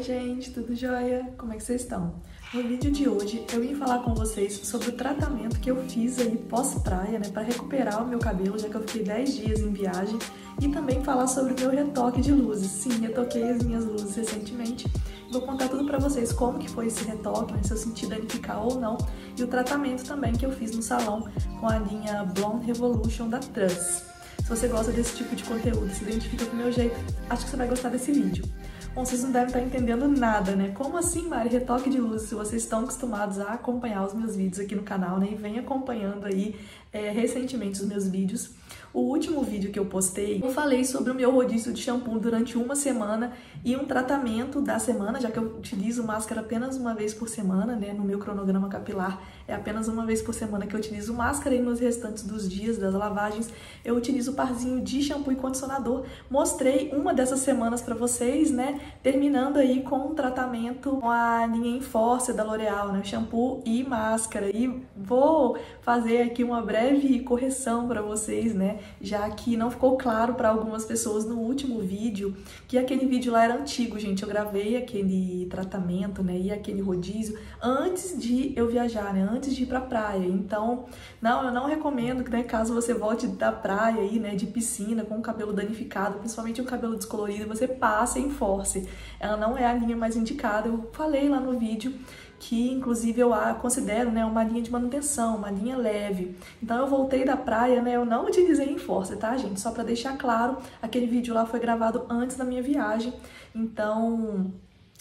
Oi gente, tudo jóia? Como é que vocês estão? No vídeo de hoje eu vim falar com vocês sobre o tratamento que eu fiz aí pós-praia, né, para recuperar o meu cabelo, já que eu fiquei 10 dias em viagem, e também falar sobre o meu retoque de luzes. Sim, retoquei as minhas luzes recentemente. Vou contar tudo para vocês como que foi esse retoque, né, se eu senti danificar ou não, e o tratamento também que eu fiz no salão com a linha Blonde Revolution da Trans. Se você gosta desse tipo de conteúdo, se identifica com o meu jeito, acho que você vai gostar desse vídeo. Bom, vocês não devem estar entendendo nada, né? Como assim, Mari, retoque de luz? Se vocês estão acostumados a acompanhar os meus vídeos aqui no canal, né? E vem acompanhando aí é, recentemente os meus vídeos. O último vídeo que eu postei, eu falei sobre o meu rodízio de shampoo durante uma semana e um tratamento da semana, já que eu utilizo máscara apenas uma vez por semana, né? No meu cronograma capilar é apenas uma vez por semana que eu utilizo máscara e nos restantes dos dias das lavagens eu utilizo o parzinho de shampoo e condicionador. Mostrei uma dessas semanas para vocês, né? Terminando aí com um tratamento com a linha Enforce da L'Oreal, né? Shampoo e máscara. E vou fazer aqui uma breve correção para vocês, né? Já que não ficou claro para algumas pessoas no último vídeo que aquele vídeo lá era antigo, gente. Eu gravei aquele tratamento, né? E aquele rodízio antes de eu viajar, né? Antes de ir pra praia. Então, não, eu não recomendo que, né, caso você volte da praia aí, né, de piscina, com o cabelo danificado, principalmente o cabelo descolorido, você passe em force. Ela não é a linha mais indicada. Eu falei lá no vídeo que inclusive eu a considero né, uma linha de manutenção, uma linha leve. Então eu voltei da praia, né, eu não utilizei em força, tá, gente? Só para deixar claro, aquele vídeo lá foi gravado antes da minha viagem, então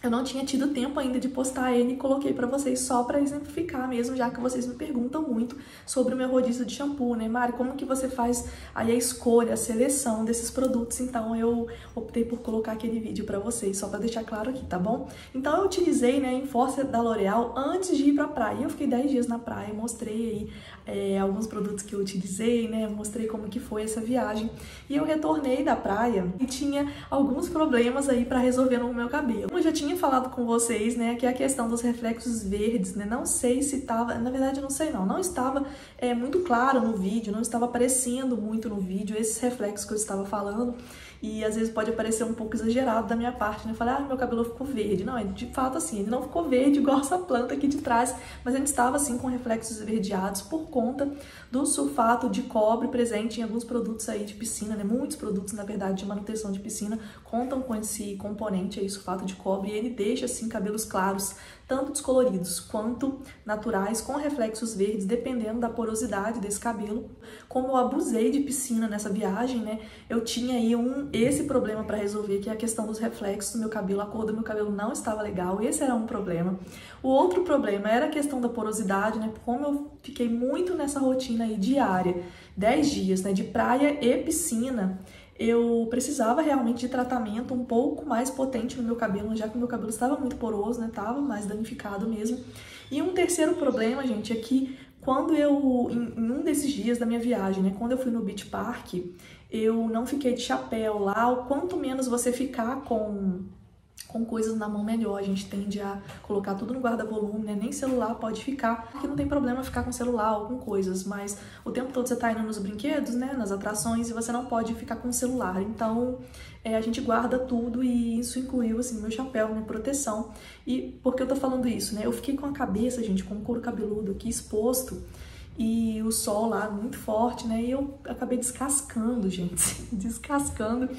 eu não tinha tido tempo ainda de postar ele e coloquei para vocês só para exemplificar mesmo, já que vocês me perguntam muito sobre o meu rodízio de shampoo, né, Mari? Como que você faz aí a escolha, a seleção desses produtos? Então eu optei por colocar aquele vídeo para vocês, só para deixar claro aqui, tá bom? Então eu utilizei, né, em Força da L'Oreal antes de ir pra praia. Eu fiquei 10 dias na praia, mostrei aí é, alguns produtos que eu utilizei, né, mostrei como que foi essa viagem. E eu retornei da praia e tinha alguns problemas aí para resolver no meu cabelo. Eu já tinha tinha falado com vocês, né, que é a questão dos reflexos verdes, né, não sei se estava, na verdade não sei não, não estava é, muito claro no vídeo, não estava aparecendo muito no vídeo esses reflexos que eu estava falando, e às vezes pode parecer um pouco exagerado da minha parte, né? Falar, ah, meu cabelo ficou verde. Não, é de fato assim, ele não ficou verde igual essa planta aqui de trás, mas ele estava assim com reflexos esverdeados por conta do sulfato de cobre presente em alguns produtos aí de piscina, né? Muitos produtos, na verdade, de manutenção de piscina contam com esse componente aí, sulfato de cobre, e ele deixa assim cabelos claros, tanto descoloridos quanto naturais, com reflexos verdes, dependendo da porosidade desse cabelo. Como eu abusei de piscina nessa viagem, né? Eu tinha aí um esse problema para resolver, que é a questão dos reflexos do meu cabelo, a cor do meu cabelo não estava legal, esse era um problema. O outro problema era a questão da porosidade, né? Como eu fiquei muito nessa rotina aí diária, 10 dias, né, de praia e piscina, eu precisava realmente de tratamento um pouco mais potente no meu cabelo, já que o meu cabelo estava muito poroso, né, tava mais danificado mesmo. E um terceiro problema, gente, é que quando eu, em, em um desses dias da minha viagem, né, quando eu fui no Beach Park, eu não fiquei de chapéu lá, o quanto menos você ficar com com coisas na mão melhor, a gente tende a colocar tudo no guarda-volume, né? Nem celular pode ficar, porque não tem problema ficar com celular ou com coisas, mas o tempo todo você tá indo nos brinquedos, né? Nas atrações, e você não pode ficar com celular. Então, é, a gente guarda tudo e isso incluiu, assim, meu chapéu, minha proteção. E por que eu tô falando isso, né? Eu fiquei com a cabeça, gente, com o couro cabeludo aqui exposto, e o sol lá muito forte, né? E eu acabei descascando, gente, descascando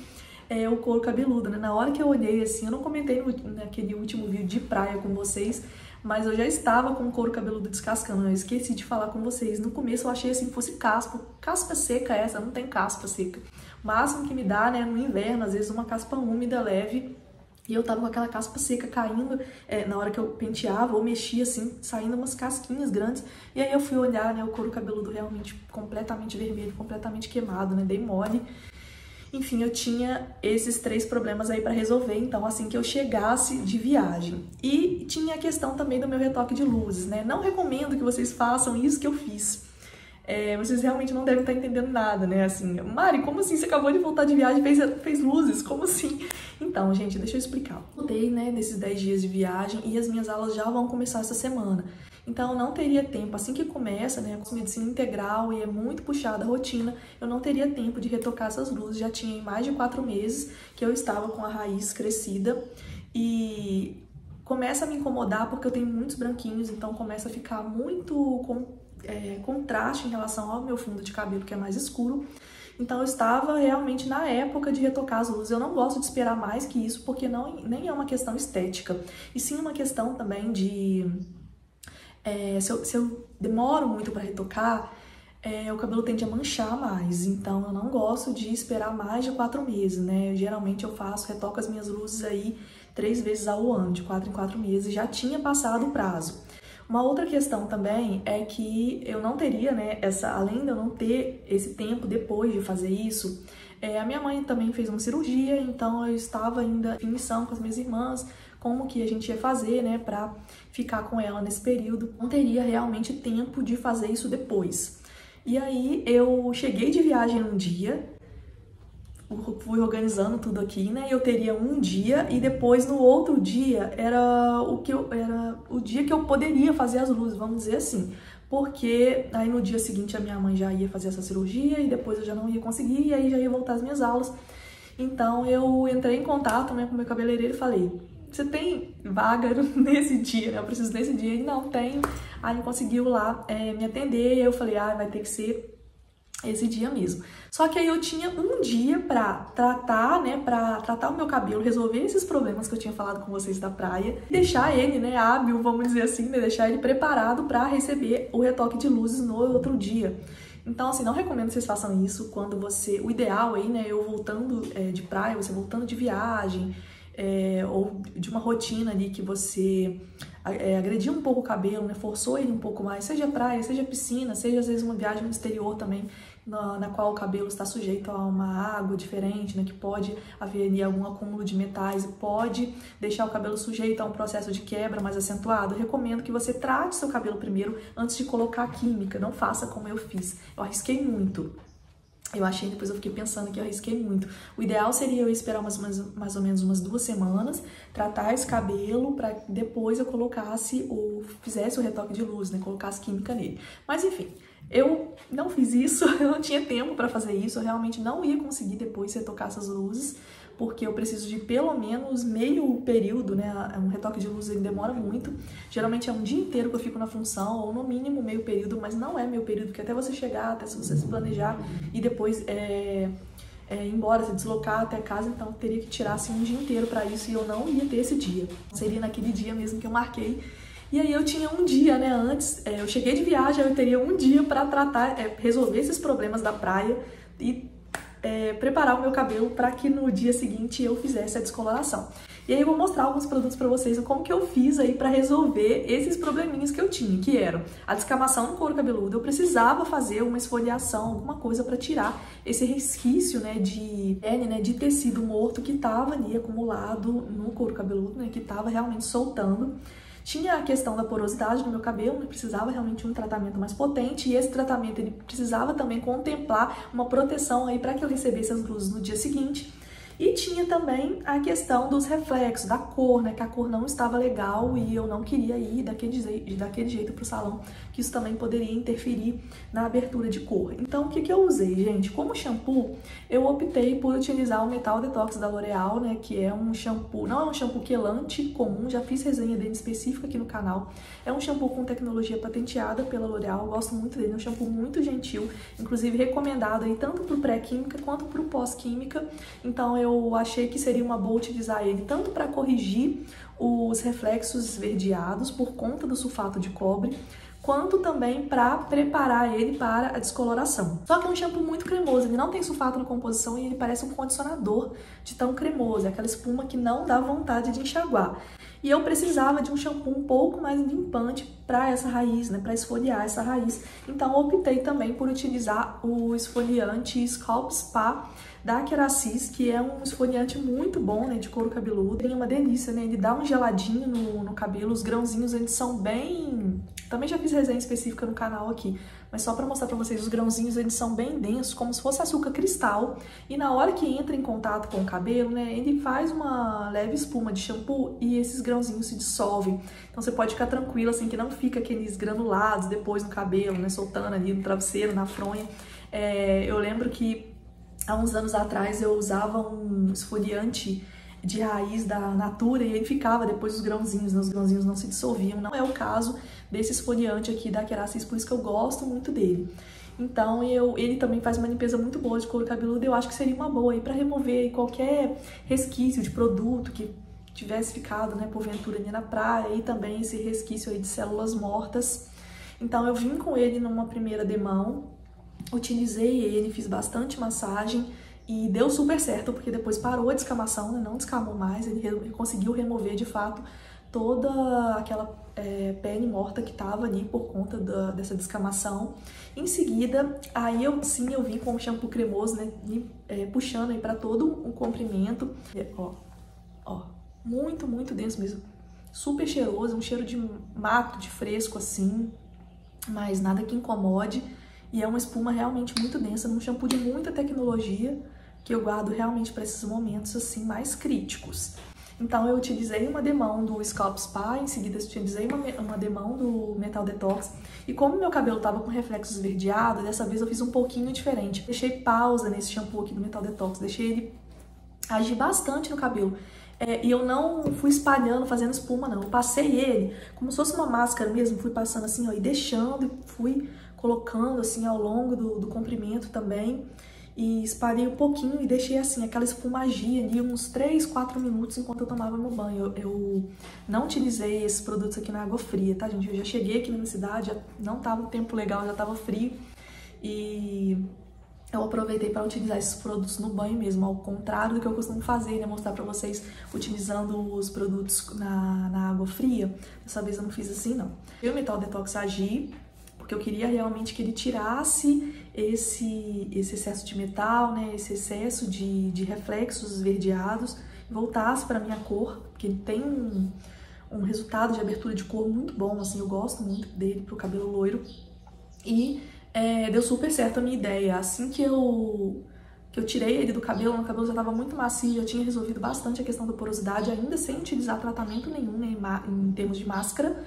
é, o couro cabeludo, né? Na hora que eu olhei assim, eu não comentei no, naquele último vídeo de praia com vocês, mas eu já estava com o couro cabeludo descascando. Eu esqueci de falar com vocês. No começo eu achei assim fosse caspa, caspa seca essa, não tem caspa seca. O máximo que me dá, né, no inverno, às vezes uma caspa úmida leve e eu tava com aquela caspa seca caindo é, na hora que eu penteava ou mexia, assim, saindo umas casquinhas grandes. E aí eu fui olhar, né, o couro cabeludo realmente completamente vermelho, completamente queimado, né, dei mole. Enfim, eu tinha esses três problemas aí para resolver, então assim que eu chegasse de viagem. E tinha a questão também do meu retoque de luzes, né? Não recomendo que vocês façam isso que eu fiz é, vocês realmente não devem estar entendendo nada, né? Assim, Mari, como assim? Você acabou de voltar de viagem e fez, fez luzes? Como assim? Então, gente, deixa eu explicar. Mudei, né, nesses 10 dias de viagem e as minhas aulas já vão começar essa semana. Então, não teria tempo, assim que começa, né, com medicina integral e é muito puxada a rotina, eu não teria tempo de retocar essas luzes. Já tinha mais de quatro meses que eu estava com a raiz crescida e começa a me incomodar porque eu tenho muitos branquinhos, então começa a ficar muito com, é, contraste em relação ao meu fundo de cabelo que é mais escuro. Então eu estava realmente na época de retocar as luzes. Eu não gosto de esperar mais que isso porque não, nem é uma questão estética, e sim uma questão também de é, se, eu, se eu demoro muito para retocar, é, o cabelo tende a manchar mais, então eu não gosto de esperar mais de quatro meses, né? Geralmente eu faço, retoco as minhas luzes aí três vezes ao ano, de quatro em quatro meses, já tinha passado o prazo. Uma outra questão também é que eu não teria, né, essa, além de eu não ter esse tempo depois de fazer isso, é, a minha mãe também fez uma cirurgia, então eu estava ainda em missão com as minhas irmãs, como que a gente ia fazer, né, para ficar com ela nesse período. Não teria realmente tempo de fazer isso depois. E aí eu cheguei de viagem um dia, fui organizando tudo aqui, né? Eu teria um dia e depois no outro dia era o que eu, era o dia que eu poderia fazer as luzes, vamos dizer assim. Porque aí no dia seguinte a minha mãe já ia fazer essa cirurgia e depois eu já não ia conseguir e aí já ia voltar as minhas aulas. Então eu entrei em contato né, com meu cabeleireiro e falei: você tem vaga nesse dia, né? Eu preciso nesse dia. E não, tenho. Aí ele conseguiu lá é, me atender. E eu falei, ah, vai ter que ser esse dia mesmo. Só que aí eu tinha um dia pra tratar, né, pra tratar o meu cabelo, resolver esses problemas que eu tinha falado com vocês da praia, deixar ele, né, hábil, vamos dizer assim, né, deixar ele preparado para receber o retoque de luzes no outro dia. Então, assim, não recomendo que vocês façam isso quando você... O ideal aí, né, eu voltando é, de praia, você voltando de viagem, é, ou de uma rotina ali que você é, agrediu um pouco o cabelo, né, forçou ele um pouco mais, seja praia, seja piscina, seja às vezes uma viagem no exterior também, na, na qual o cabelo está sujeito a uma água diferente, né, que pode haver ali algum acúmulo de metais e pode deixar o cabelo sujeito a um processo de quebra mais acentuado. Recomendo que você trate seu cabelo primeiro antes de colocar química, não faça como eu fiz. Eu arrisquei muito. Eu achei, depois eu fiquei pensando que eu arrisquei muito. O ideal seria eu esperar umas, mais, mais ou menos umas duas semanas, tratar esse cabelo para depois eu colocasse o fizesse o retoque de luz, né, colocasse química nele. Mas enfim, eu não fiz isso, eu não tinha tempo para fazer isso, eu realmente não ia conseguir depois retocar essas luzes porque eu preciso de pelo menos meio período, né? Um retoque de luz ele demora muito. Geralmente é um dia inteiro que eu fico na função, ou no mínimo meio período, mas não é meio período, porque até você chegar, até se você se planejar e depois é, é, ir embora, se deslocar até casa, então teria que tirar assim, um dia inteiro para isso e eu não ia ter esse dia. Seria naquele dia mesmo que eu marquei. E aí eu tinha um dia, né, antes, é, eu cheguei de viagem, eu teria um dia para tratar, é, resolver esses problemas da praia e é, preparar o meu cabelo para que no dia seguinte eu fizesse a descoloração. E aí eu vou mostrar alguns produtos para vocês, como que eu fiz aí para resolver esses probleminhas que eu tinha, que eram a descamação no couro cabeludo, eu precisava fazer uma esfoliação, alguma coisa para tirar esse resquício, né, de pele, né, de tecido morto que estava ali acumulado no couro cabeludo, né, que estava realmente soltando. Tinha a questão da porosidade no meu cabelo, né? precisava realmente um tratamento mais potente e esse tratamento ele precisava também contemplar uma proteção aí para que eu recebesse as luzes no dia seguinte. E tinha também a questão dos reflexos, da cor, né? Que a cor não estava legal e eu não queria ir daquele, jeito, daquele jeito pro salão, que isso também poderia interferir na abertura de cor. Então, o que, que eu usei, gente? Como shampoo, eu optei por utilizar o Metal Detox da L'Oreal, né? Que é um shampoo, não é um shampoo quelante comum, já fiz resenha dele específica aqui no canal. É um shampoo com tecnologia patenteada pela L'Oreal, gosto muito dele, é um shampoo muito gentil, inclusive recomendado aí tanto pro pré-química quanto pro pós-química. Então, eu eu achei que seria uma boa utilizar ele tanto para corrigir os reflexos esverdeados por conta do sulfato de cobre, quanto também para preparar ele para a descoloração. Só que é um shampoo muito cremoso, ele não tem sulfato na composição e ele parece um condicionador de tão cremoso, é aquela espuma que não dá vontade de enxaguar. E eu precisava de um shampoo um pouco mais limpante para essa raiz, né, para esfoliar essa raiz. Então optei também por utilizar o esfoliante Scalp Spa da Keracis, que é um esfoliante muito bom, né, de couro cabeludo. Tem uma delícia, né, ele dá um geladinho no, no cabelo, os grãozinhos eles são bem... Também já fiz resenha específica no canal aqui, mas só para mostrar para vocês, os grãozinhos eles são bem densos, como se fosse açúcar cristal, e na hora que entra em contato com o cabelo, né, ele faz uma leve espuma de shampoo e esses grãozinhos se dissolvem. Então você pode ficar tranquilo, assim, que não fica aqueles granulados depois no cabelo, né, soltando ali no travesseiro, na fronha. É, eu lembro que há uns anos atrás eu usava um esfoliante de raiz da Natura e ele ficava depois os grãozinhos, né? os grãozinhos não se dissolviam. Não é o caso desse esfoliante aqui da Keracis, por isso que eu gosto muito dele. Então, eu, ele também faz uma limpeza muito boa de couro cabeludo. Eu acho que seria uma boa aí para remover qualquer resquício de produto que tivesse ficado, né, porventura ali na praia e também esse resquício aí de células mortas. Então, eu vim com ele numa primeira demão, utilizei ele, fiz bastante massagem e deu super certo, porque depois parou a descamação, né, não descamou mais, ele conseguiu remover de fato toda aquela é, pele morta que tava ali por conta da, dessa descamação. Em seguida, aí eu sim eu vim com o shampoo cremoso, né, é, puxando aí para todo o comprimento, ó, ó, muito, muito denso mesmo, super cheiroso, um cheiro de mato, de fresco assim, mas nada que incomode, e é uma espuma realmente muito densa, um shampoo de muita tecnologia, que eu guardo realmente para esses momentos assim mais críticos. Então eu utilizei uma demão do Scalp Spa, em seguida utilizei uma, uma demão do Metal Detox. E como meu cabelo estava com reflexos esverdeado, dessa vez eu fiz um pouquinho diferente. Deixei pausa nesse shampoo aqui do Metal Detox, deixei ele agir bastante no cabelo. É, e eu não fui espalhando, fazendo espuma, não. Eu passei ele como se fosse uma máscara mesmo, fui passando assim, ó, e deixando, fui colocando assim ao longo do, do comprimento também e espalhei um pouquinho e deixei assim, aquela espumagia ali uns 3, 4 minutos enquanto eu tomava meu banho. Eu, eu, não utilizei esses produtos aqui na água fria, tá, gente? Eu já cheguei aqui na minha cidade, já não tava um tempo legal, já tava frio e eu aproveitei para utilizar esses produtos no banho mesmo, ao contrário do que eu costumo fazer, né? Mostrar para vocês utilizando os produtos na, na água fria. Dessa vez eu não fiz assim, não. E o Metal Detox Agir porque eu queria realmente que ele tirasse esse, esse excesso de metal, né, esse excesso de, de reflexos esverdeados, voltasse para minha cor, porque ele tem um, um resultado de abertura de cor muito bom, assim, eu gosto muito dele pro cabelo loiro. E é, deu super certo a minha ideia. Assim que eu que eu tirei ele do cabelo, meu cabelo já estava muito macio, já tinha resolvido bastante a questão da porosidade, ainda sem utilizar tratamento nenhum né, em termos de máscara.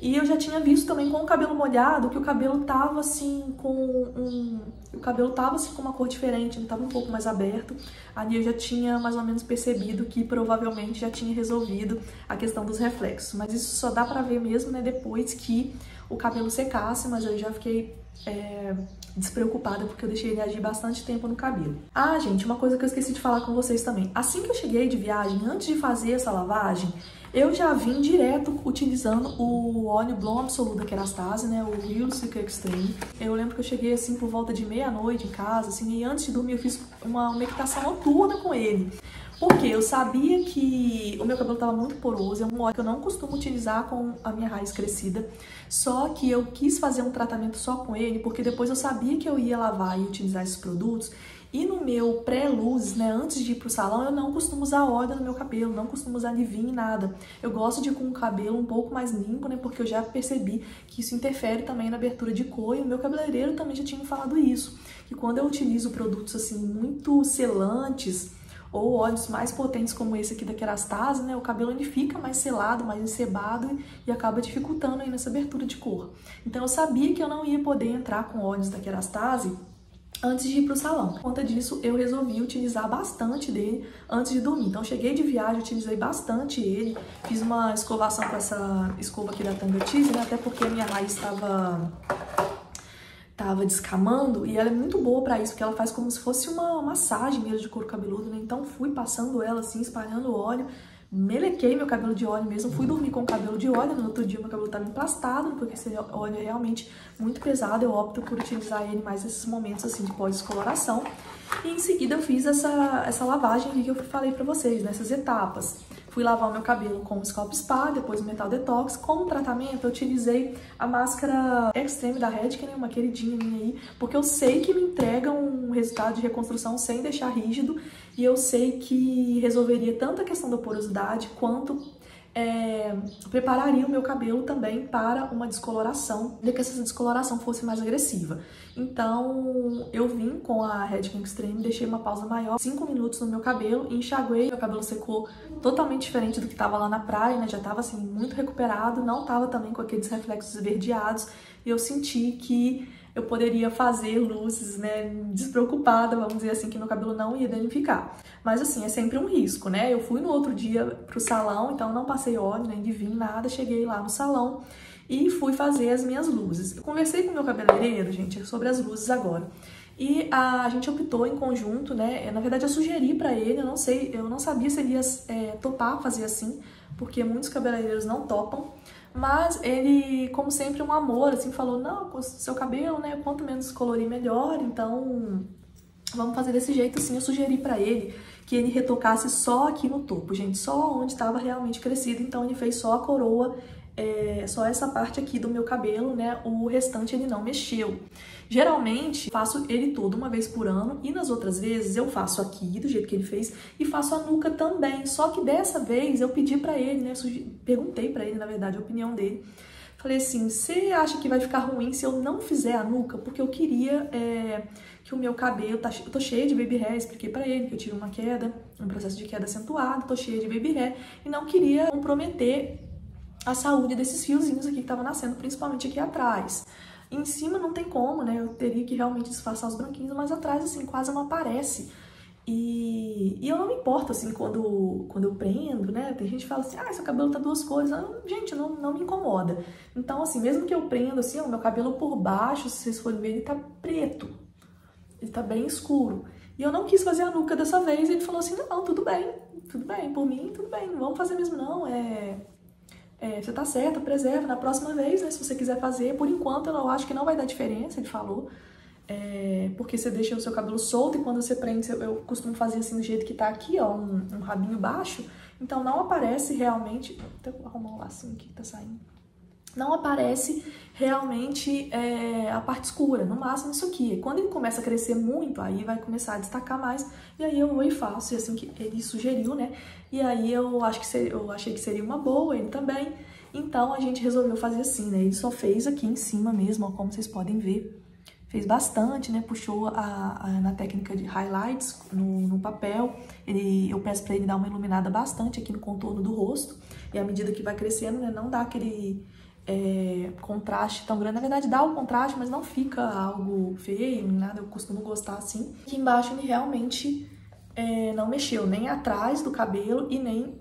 E eu já tinha visto também com o cabelo molhado que o cabelo tava assim com um. O cabelo tava assim com uma cor diferente, ele tava um pouco mais aberto. Ali eu já tinha mais ou menos percebido que provavelmente já tinha resolvido a questão dos reflexos. Mas isso só dá pra ver mesmo, né, depois que o cabelo secasse, mas eu já fiquei é, despreocupada porque eu deixei ele agir bastante tempo no cabelo. Ah, gente, uma coisa que eu esqueci de falar com vocês também. Assim que eu cheguei de viagem, antes de fazer essa lavagem, eu já vim direto utilizando o óleo Blond Absoluto da Kerastase, né, o Real Secret Extreme. Eu lembro que eu cheguei assim por volta de meia-noite em casa, assim, e antes de dormir eu fiz uma meditação noturna com ele. Porque eu sabia que o meu cabelo estava muito poroso, é um óleo que eu não costumo utilizar com a minha raiz crescida. Só que eu quis fazer um tratamento só com ele, porque depois eu sabia que eu ia lavar e utilizar esses produtos e no meu pré-luz, né, antes de ir pro salão, eu não costumo usar óleo no meu cabelo, não costumo usar leave-in, nada. Eu gosto de ir com o cabelo um pouco mais limpo, né, porque eu já percebi que isso interfere também na abertura de cor e o meu cabeleireiro também já tinha falado isso, que quando eu utilizo produtos assim muito selantes, ou óleos mais potentes como esse aqui da Kerastase, né, o cabelo ele fica mais selado, mais encebado e acaba dificultando aí nessa abertura de cor. Então eu sabia que eu não ia poder entrar com óleos da Kerastase antes de ir para o salão. Por conta disso, eu resolvi utilizar bastante dele antes de dormir. Então, cheguei de viagem, utilizei bastante ele, fiz uma escovação com essa escova aqui da Tanga Cheese, né? até porque a minha raiz estava tava descamando e ela é muito boa para isso, porque ela faz como se fosse uma massagem mesmo de couro cabeludo, né? Então, fui passando ela assim, espalhando óleo, melequei meu cabelo de óleo mesmo, fui dormir com o cabelo de óleo, no outro dia meu cabelo estava emplastado, porque esse óleo é realmente muito pesado, eu opto por utilizar ele mais nesses momentos assim de pós-descoloração. E em seguida eu fiz essa, essa lavagem que eu falei pra vocês, nessas etapas. Fui lavar o meu cabelo com o Scalp Spa, depois o Metal Detox. Como tratamento, eu utilizei a máscara Extreme da Redken, né, uma queridinha minha aí, porque eu sei que me entrega um resultado de reconstrução sem deixar rígido e eu sei que resolveria tanto a questão da porosidade quanto é, prepararia o meu cabelo também para uma descoloração, de que essa descoloração fosse mais agressiva. Então, eu vim com a Red King Extreme, deixei uma pausa maior, 5 minutos no meu cabelo, enxaguei, meu cabelo secou totalmente diferente do que estava lá na praia, né? Já estava assim muito recuperado, não estava também com aqueles reflexos esverdeados, e eu senti que eu poderia fazer luzes, né, despreocupada, vamos dizer assim, que meu cabelo não ia danificar. Mas assim, é sempre um risco, né? Eu fui no outro dia pro salão, então não passei óleo, nem vinho, nada, cheguei lá no salão e fui fazer as minhas luzes. Eu conversei com meu cabeleireiro, gente, sobre as luzes agora. E a gente optou em conjunto, né? Na verdade, eu sugeri para ele, eu não sei, eu não sabia se ele ia é, topar fazer assim, porque muitos cabeleireiros não topam. Mas ele, como sempre, um amor, assim, falou, não, com seu cabelo, né, quanto menos colorir, melhor, então vamos fazer desse jeito, assim, eu sugeri para ele que ele retocasse só aqui no topo, gente, só onde estava realmente crescido, então ele fez só a coroa é, só essa parte aqui do meu cabelo, né? O restante ele não mexeu. Geralmente, faço ele todo uma vez por ano e nas outras vezes eu faço aqui, do jeito que ele fez, e faço a nuca também. Só que dessa vez eu pedi para ele, né? Perguntei para ele, na verdade, a opinião dele. Falei assim, você acha que vai ficar ruim se eu não fizer a nuca? Porque eu queria é, que o meu cabelo, tá, eu tô cheia de baby hair, expliquei pra ele que eu tive uma queda, um processo de queda acentuado, tô cheia de baby hair, e não queria comprometer a saúde desses fiozinhos aqui que estavam nascendo, principalmente aqui atrás. Em cima não tem como, né? Eu teria que realmente disfarçar os branquinhos, mas atrás, assim, quase não aparece. E, e eu não me importo, assim, quando, quando eu prendo, né? Tem gente que fala assim, ah, seu cabelo tá duas cores. gente, não, não me incomoda. Então, assim, mesmo que eu prendo, assim, o meu cabelo por baixo, se vocês forem ver, ele tá preto. Ele tá bem escuro. E eu não quis fazer a nuca dessa vez. E ele falou assim, não, tudo bem, tudo bem, por mim, tudo bem, não vamos fazer mesmo não. É, é, você tá certo, preserva. Na próxima vez, né, se você quiser fazer, por enquanto eu acho que não vai dar diferença, ele falou. É, porque você deixa o seu cabelo solto e quando você prende, eu costumo fazer assim do jeito que tá aqui, ó, um, um rabinho baixo. Então não aparece realmente. Até vou arrumar um lacinho aqui que tá saindo não aparece realmente é, a parte escura, no máximo isso aqui. Quando ele começa a crescer muito, aí vai começar a destacar mais, e aí eu vou e faço, e assim que ele sugeriu, né? E aí eu, acho que seria, eu achei que seria uma boa, ele também, então a gente resolveu fazer assim, né? Ele só fez aqui em cima mesmo, ó, como vocês podem ver, fez bastante, né? Puxou a, a, na técnica de highlights no, no papel. Ele, eu peço para ele dar uma iluminada bastante aqui no contorno do rosto. E à medida que vai crescendo, né? Não dá aquele é, contraste tão grande. Na verdade, dá o contraste, mas não fica algo feio, nada. Eu costumo gostar assim. Aqui embaixo ele realmente é, não mexeu, nem atrás do cabelo e nem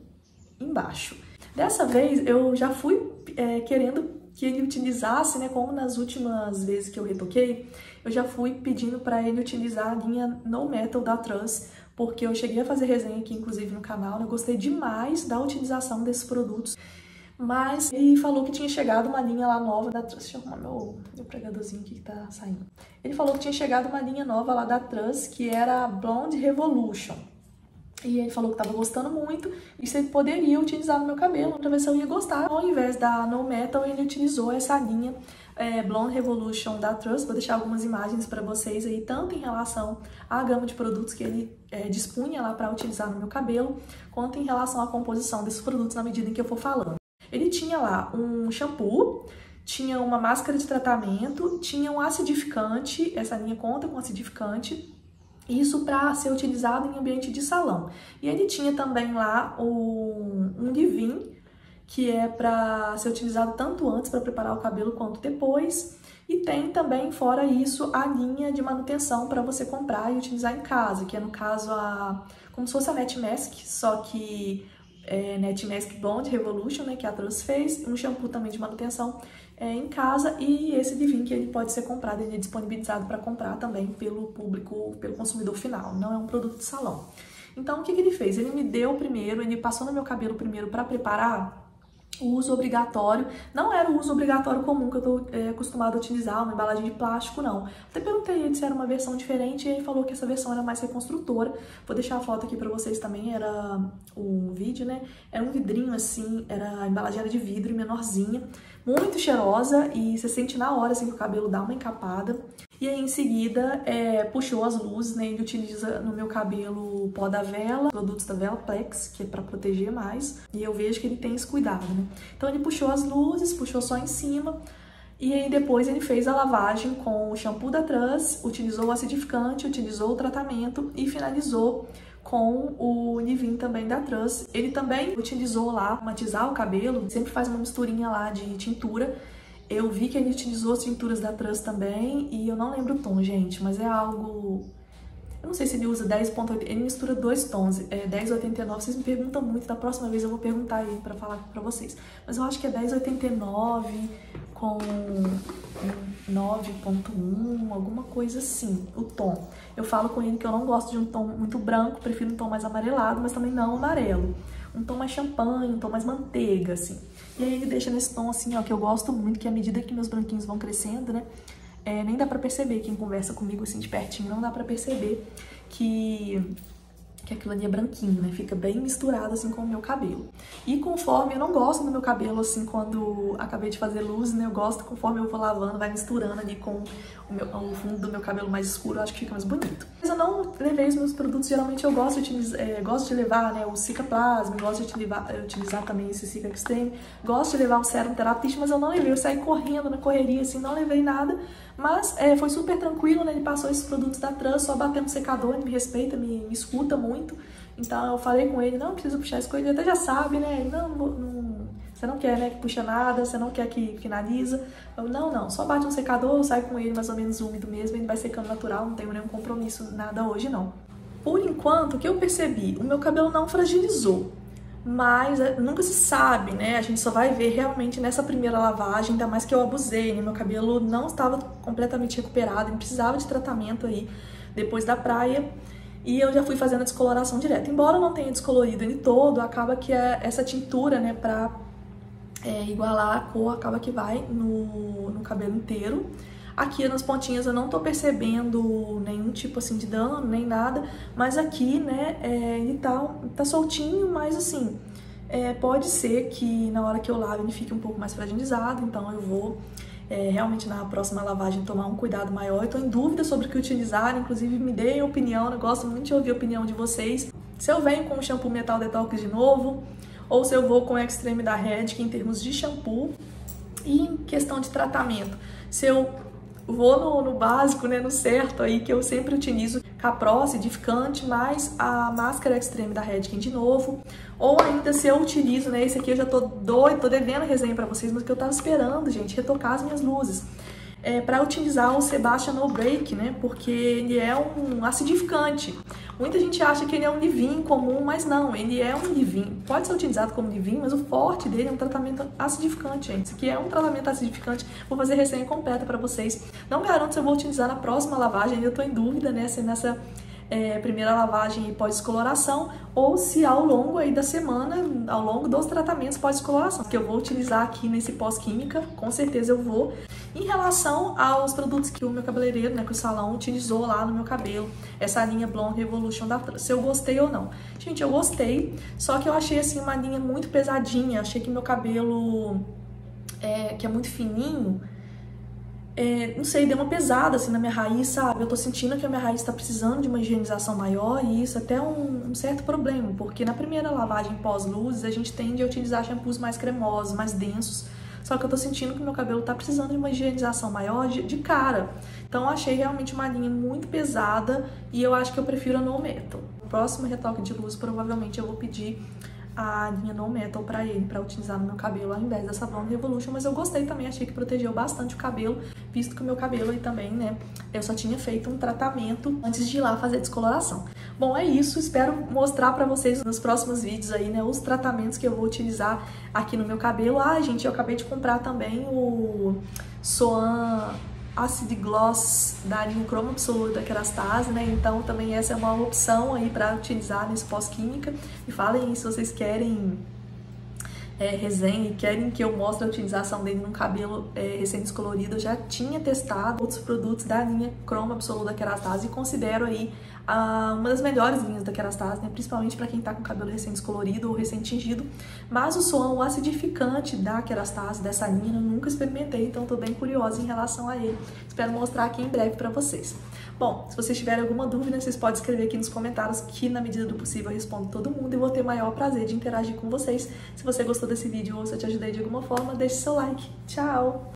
embaixo. Dessa vez eu já fui é, querendo que ele utilizasse, né, como nas últimas vezes que eu retoquei, eu já fui pedindo para ele utilizar a linha No Metal da Trans, porque eu cheguei a fazer resenha aqui, inclusive, no canal, né, eu gostei demais da utilização desses produtos mas ele falou que tinha chegado uma linha lá nova da Trans. Deixa eu arrumar meu, meu pregadorzinho aqui que tá saindo. Ele falou que tinha chegado uma linha nova lá da Trans, que era a Blonde Revolution. E ele falou que tava gostando muito e se ele poderia utilizar no meu cabelo pra ver se eu ia gostar. Ao invés da No Metal, ele utilizou essa linha é, Blonde Revolution da Trust. Vou deixar algumas imagens para vocês aí, tanto em relação à gama de produtos que ele é, dispunha lá para utilizar no meu cabelo, quanto em relação à composição desses produtos na medida em que eu for falando. Ele tinha lá um shampoo, tinha uma máscara de tratamento, tinha um acidificante, essa linha conta com acidificante, isso para ser utilizado em ambiente de salão. E ele tinha também lá um, um que é para ser utilizado tanto antes para preparar o cabelo quanto depois. E tem também, fora isso, a linha de manutenção para você comprar e utilizar em casa, que é no caso a como se fosse a Net Mask, só que é, Net Mask Blonde Revolution, né, que a Trans fez, um shampoo também de manutenção é, em casa e esse Divin que ele pode ser comprado, ele é disponibilizado para comprar também pelo público, pelo consumidor final, não é um produto de salão. Então, o que, que ele fez? Ele me deu primeiro, ele passou no meu cabelo primeiro para preparar o uso obrigatório não era o uso obrigatório comum que eu tô é, acostumada a utilizar, uma embalagem de plástico, não. Até perguntei ele se era uma versão diferente e ele falou que essa versão era mais reconstrutora. Vou deixar a foto aqui pra vocês também, era o vídeo, né? Era um vidrinho assim, era a embalagem era de vidro, menorzinha, muito cheirosa e você sente na hora assim que o cabelo dá uma encapada. E aí, em seguida, é, puxou as luzes, né? Ele utiliza no meu cabelo pó da vela, produtos da Vela Plex, que é para proteger mais. E eu vejo que ele tem esse cuidado, né? Então, ele puxou as luzes, puxou só em cima. E aí, depois, ele fez a lavagem com o shampoo da Trans, utilizou o acidificante, utilizou o tratamento e finalizou com o Nivin também da Trans. Ele também utilizou lá matizar o cabelo, sempre faz uma misturinha lá de tintura Eu vi que ele utilizou as tinturas da Trans também e eu não lembro o tom, gente, mas é algo eu não sei se ele usa 10.8, ele mistura dois tons, é 10,89. Vocês me perguntam muito, da próxima vez eu vou perguntar aí pra falar pra vocês. Mas eu acho que é 10,89 com 9.1, alguma coisa assim, o tom. Eu falo com ele que eu não gosto de um tom muito branco, prefiro um tom mais amarelado, mas também não amarelo. Um tom mais champanhe, um tom mais manteiga, assim. E aí ele deixa nesse tom assim, ó, que eu gosto muito, que à medida que meus branquinhos vão crescendo, né, é, nem dá pra perceber, quem conversa comigo assim de pertinho, não dá pra perceber que que aquilo ali é branquinho, né? Fica bem misturado assim com o meu cabelo. E conforme eu não gosto do meu cabelo assim quando acabei de fazer luz, né? Eu gosto conforme eu vou lavando, vai misturando ali com meu, o fundo do meu cabelo mais escuro, eu acho que fica mais bonito. Mas eu não levei os meus produtos, geralmente eu gosto de, é, gosto de levar, né? O Cica Plasma, gosto de utilizar, utilizar também esse Cica Extreme, gosto de levar o Serum Therapist, mas eu não levei, eu saí correndo na correria assim, não levei nada, mas é, foi super tranquilo, né? Ele passou esses produtos da Trans, só batendo no secador, ele me respeita, me, me escuta muito. Então eu falei com ele, não precisa puxar as coisas, ele até já sabe, né? Não, não, você não quer, né, que puxa nada, você não quer que finaliza. Eu, não, não, só bate um secador, sai com ele mais ou menos úmido mesmo, ele vai secando natural, não tenho nenhum compromisso, nada hoje não. Por enquanto, o que eu percebi? O meu cabelo não fragilizou, mas é, nunca se sabe, né? A gente só vai ver realmente nessa primeira lavagem, ainda mais que eu abusei, né? Meu cabelo não estava completamente recuperado, ele precisava de tratamento aí depois da praia e eu já fui fazendo a descoloração direto. Embora não tenha descolorido ele todo, acaba que é essa tintura, né, pra é, igualar a cor, acaba que vai no, no cabelo inteiro. Aqui nas pontinhas eu não tô percebendo nenhum tipo assim de dano, nem nada, mas aqui, né, é, ele tá, tá soltinho, mas assim, é, pode ser que na hora que eu lavo ele fique um pouco mais fragilizado, então eu vou é, realmente na próxima lavagem tomar um cuidado maior. Eu tô em dúvida sobre o que utilizar, inclusive me deem opinião, eu gosto muito de ouvir a opinião de vocês. Se eu venho com o shampoo Metal Detox de novo, ou se eu vou com o Extreme da Red, que em termos de shampoo, e em questão de tratamento, se eu vou no, no, básico, né, no certo aí, que eu sempre utilizo Capro, acidificante, mais a máscara Extreme da Redken de novo. Ou ainda se eu utilizo, né, esse aqui eu já tô doido, tô devendo resenha pra vocês, mas que eu tava esperando, gente, retocar as minhas luzes é, para utilizar o Sebastian No Break, né? Porque ele é um acidificante. Muita gente acha que ele é um livin comum, mas não, ele é um livin. Pode ser utilizado como livin, mas o forte dele é um tratamento acidificante, gente. Isso aqui é um tratamento acidificante. Vou fazer resenha completa para vocês. Não garanto se eu vou utilizar na próxima lavagem, ainda estou em dúvida né, se nessa é, primeira lavagem e pós-descoloração, ou se ao longo aí da semana, ao longo dos tratamentos pós-descoloração, que eu vou utilizar aqui nesse pós-química, com certeza eu vou. Em relação aos produtos que o meu cabeleireiro, né, que o salão utilizou lá no meu cabelo, essa linha Blonde Revolution da se eu gostei ou não. Gente, eu gostei, só que eu achei assim uma linha muito pesadinha, achei que meu cabelo, é, que é muito fininho, é, não sei, deu uma pesada assim na minha raiz, sabe? Eu tô sentindo que a minha raiz tá precisando de uma higienização maior e isso é até um, um certo problema, porque na primeira lavagem pós-luzes a gente tende a utilizar shampoos mais cremosos, mais densos, só que eu tô sentindo que meu cabelo tá precisando de uma higienização maior de, de cara. Então eu achei realmente uma linha muito pesada e eu acho que eu prefiro a No Metal. No próximo retoque de luz, provavelmente eu vou pedir a linha No Metal pra ele, pra utilizar no meu cabelo ao invés dessa Blonde Revolution, mas eu gostei também, achei que protegeu bastante o cabelo, visto que o meu cabelo aí também, né, eu só tinha feito um tratamento antes de ir lá fazer descoloração. Bom, é isso, espero mostrar pra vocês nos próximos vídeos aí, né, os tratamentos que eu vou utilizar aqui no meu cabelo. Ah, gente, eu acabei de comprar também o Soan Acid Gloss da linha Chroma Absoluta Kerastase, né? Então também essa é uma opção aí para utilizar nesse pós-química. E falem se vocês querem é, resenha e querem que eu mostre a utilização dele num cabelo é, recém-descolorido, eu já tinha testado outros produtos da linha Chroma Absoluta Kerastase e considero aí uma das melhores linhas da Kerastase, né? principalmente para quem está com cabelo recém-descolorido ou recém-tingido. Mas o som, o acidificante da Kerastase, dessa linha, eu nunca experimentei, então estou bem curiosa em relação a ele. Espero mostrar aqui em breve para vocês. Bom, se vocês tiverem alguma dúvida, vocês podem escrever aqui nos comentários que, na medida do possível, eu respondo todo mundo e vou ter o maior prazer de interagir com vocês. Se você gostou desse vídeo ou se eu te ajudei de alguma forma, deixe seu like. Tchau!